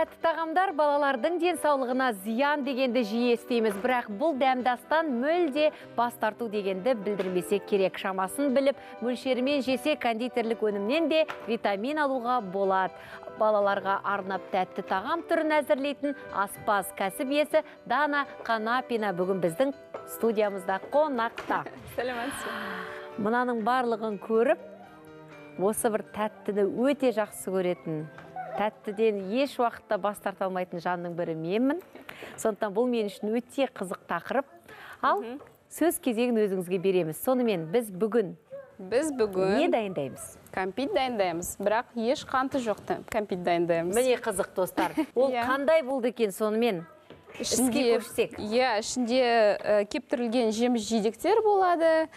тәтті тағамдар балалардың денсаулығына зиян дегенді жиі естейміз бірақ бұл дәмдастан мүлде бас тарту дегенді білдірмесек керек. Шамасын біліп мөлшерімен жесе кондитерлік өнімнен де витамин алуға болады. Балаларға арнап тәтті тағам түрін әзірлейтін аспаз кәсіп иесі дана қанапина бүгін біздің студиямызда қонақта. Сәлеметсіз мынаның барлығын көріп осы бір тәттіні өте жақсы көретін тәттіден еш уақытта бас тарта алмайтын жанның бірі менмін. Сондықтан бұл мен үшін өте қызық тақырып. Ал сөз кезегін өзіңізге береміз. Сонымен біз бүгін біз бүгін не дайындаймыз? кәмпит дайындаймыз. Бірақ еш қанты жоқ кәмпит дайындаймыз. Міне қызық достар. Ол Иә. қандай болды екен сонымен? Көшсек. иә ішінде ә, кептірілген жеміс жидектер болады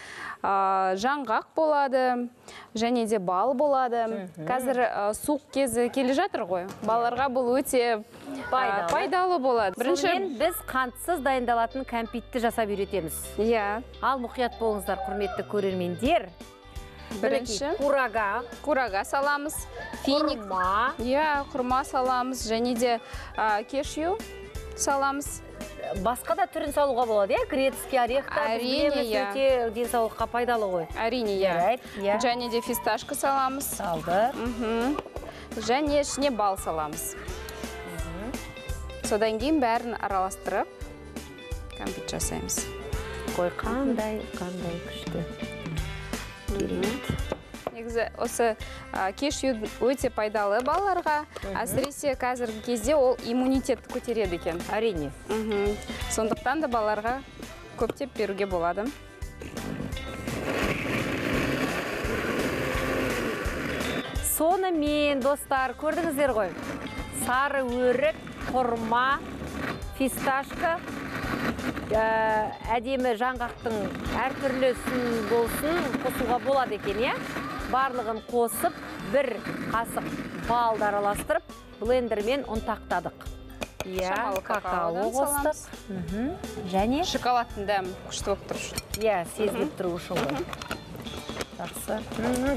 ә, жаңғақ болады және де бал болады. Қазір ә, суық кезі келе жатыр ғой. Балаларға бұл өте Пайдалы. пайдалы болады. Сонымен біз қантсыз дайындалатын кәмпитті жасап үйретеміз. Иә. Ал мұқият болыңыздар құрметті көрермендер. Бірінші. Курага. Курага саламыз. Финик. Құрма иә құрма саламыз және де ә, кешью. Саламыз. Басқа да түрін салуға болады иә? Грецкий орех та Әрине, иә. өте денсаулыққа пайдалы ғой. Әрине иә. Иә. Және де фисташка саламыз. Салды мхм және ішіне бал саламыз. Содан кейін бәрін араластырып кәмпит жасаймыз. Қой қандай қандай күшті. Керемет. Негізі осы кешью өте пайдалы балаларға. Әсіресе қазіргі кезде ол иммунитетті көтереді екен. Әрине. Сондықтан да балаларға көптеп беруге болады. Сонымен достар көрдіңіздер ғой. Сары өрік құрма фисташка ә, әдемі жаңғақтың әртүрлісін болсын қосуға болады екен иә? Барлығын қосып бір қасық балды араластырып блендермен ұнтақтадық. Иә Шамалы какао қостық. және? Шоколадтың дәмі күшті болып тұр иә сезіліп тұру үшін ғой жақсы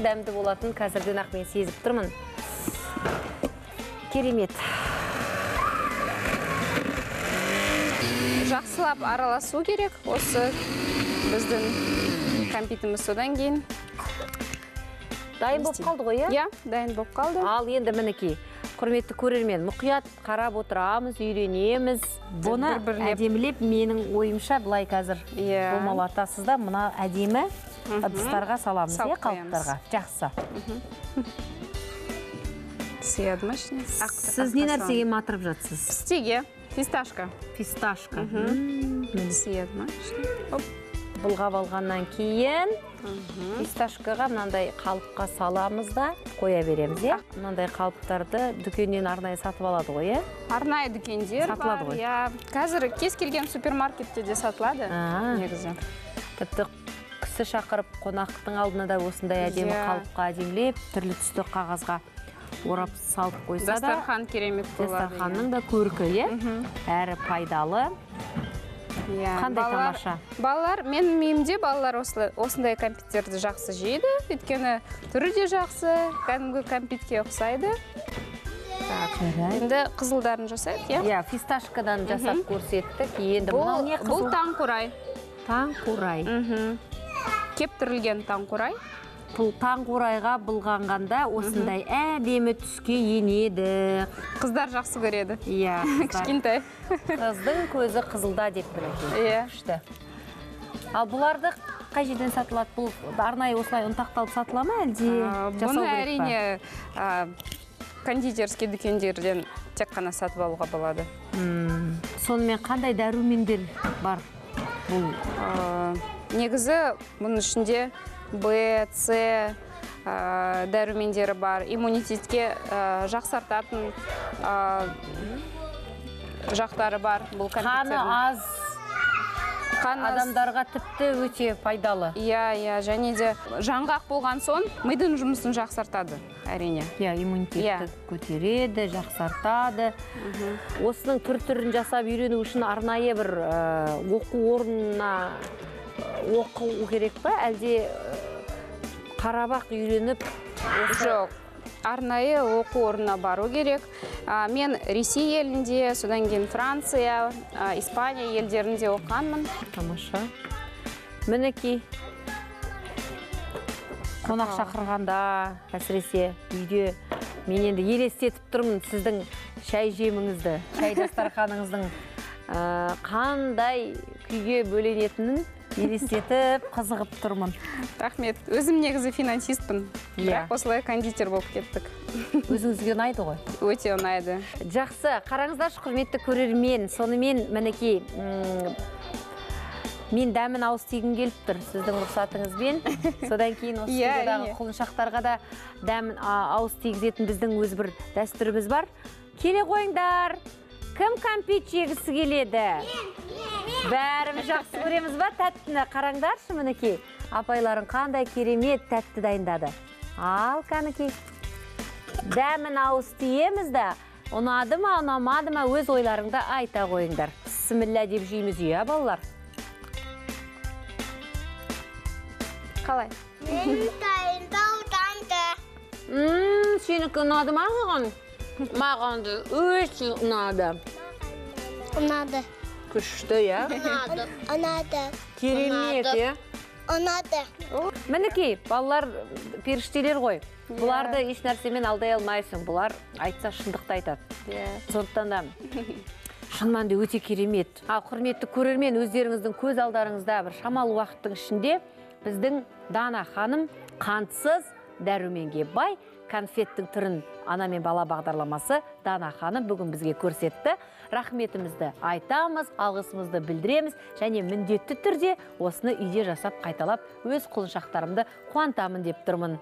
дәмді болатын қазірден ақ мен сезіп тұрмын. Керемет. Жақсылап араласу керек осы біздің кәмпитіміз содан кейін. Дайын болып қалды ғой иә? Иә дайын болып қалды. Ал енді мінекей құрметті көрермен мұқият қарап отырамыз үйренеміз. Бұны әдемілеп менің ойымша былай қазір Иә. домалатасыз да мына әдемі ыдыстарға саламыз иә қалыптарға. Жақсы. Сыяды ма ішіне сіз не нәрсеге матырып жатсыз пістеге фисташка. Фисташка. Сыяды ма ішіне Оп. Былғап алғаннан кейін фисташкаға мынандай қалыпқа саламыз да қоя береміз иә? Мынандай қалыптарды дүкеннен арнайы сатып алады ғой иә? Арнайы дүкендер Сатылады ғой. иә. Қазір кез келген супермаркетте де сатылады негізі. Тіпті кісі шақырып қонақтың алдына да осындай әдемі Иә. қалыпқа әдемілеп түрлі түсті қағазға орап салып қойса да дастархан керемет болады дастарханның да көркі иә? Әрі пайдалы. Иә. қандай Балалар- тамаша? балалар менің үйімде балалар осылай- осындай кәмпиттерді жақсы жейді. Өйткені түрі де жақсы кәдімгі кәмпитке ұқсайды. Так енді қызылдарын жасайық иә? Иә фисташкадан жасап көрсеттік. Енді мынау бұл, не бұл қызыл таңқурай. Таңқурай. Мхм кептірілген таңқурай. Бұл таңқурайға былғанғанда осындай әдемі түске енеді. Қыздар жақсы көреді. Иә кішкентай. Қыздың көзі қызылда деп иә. Күшті. Ал бұларды қай жерден сатылады? Бұл арнайы осылай ұнтақталып сатыла ма әлде? Жасау бұны керек па? әрине кондитерский дүкендерден тек қана сатып алуға болады. Сонымен қандай дәрумендер бар бұл? Негізі бұның ішінде в с дәрумендері бар. Иммунитетке жақсартатын жақтары бар бұл қаны аз адамдарға тіпті өте пайдалы. Иә иә және де жаңғақ болған соң мидың жұмысын жақсартады әрине. Иә иммунитетті Иә. көтереді жақсартады осының түр түрін жасап үйрену үшін арнайы бір ә, оқу орнына оқу керек па? әлде ә, қарабақ үйреніп жоқ. Арнайы оқу орнына бару керек. А, мен ресей елінде содан кейін франция а, испания елдерінде оқығанмын. Тамаша. Мінекей қонақ шақырғанда әсіресе үйде мен енді елестетіп тұрмын сіздің шай жеміңізді шай дастарханыңыздың ә, қандай күйге бөленетінін. Елестетіп қызығып тұрмын. Рахмет. Өзім негізі финансистпін. Иә. бірақ осылай кондитер болып кеттік. Өзіңізге ұнайды ғой? Өте ұнайды. Жақсы. Қараңыздаршы құрметті көрермен. Сонымен мінекей мен дәмін ауыз тигім келіп тұр сіздің рұқсатыңызбен. Содан кейін осы Иә, студиядағы әрине. құлыншақтарға да дәмін ауыз тигізетін біздің өз бір дәстүріміз бар. Келе қойыңдар. Кім кәмпит жегісі келеді? Бәріміз жақсы көреміз ба тәттіні? Қараңдаршы мінекей апайларың қандай керемет тәтті дайындады. Ал кәнекей дәмін ауыз тиеміз да ұнады ма ұнамады ма өз ойларыңды айта қойыңдар. Бісміллә деп жейміз иә балалар? Қалай? Мен дайындау танды. мм сенікі ұнады ма маған? Маған да өте ұнады. Ұнады. Күшті иә Ұнады. Керемет иә Ұнады. мінекей балалар періштелер ғой бұларды еш нәрсемен алдай алмайсың бұлар айтса шындықты айтады иә сондықтан да шын мәнінде өте керемет ал құрметті көрермен өздеріңіздің көз алдарыңызда бір шамалы уақыттың ішінде біздің дана ханым қантсыз дәруменге бай. Конфеттің түрін ана мен бала бағдарламасы дана ханым бүгін бізге көрсетті. Рахметімізді айтамыз алғысымызды білдіреміз және міндетті түрде осыны үйде жасап қайталап өз құлыншақтарымды қуантамын деп тұрмын.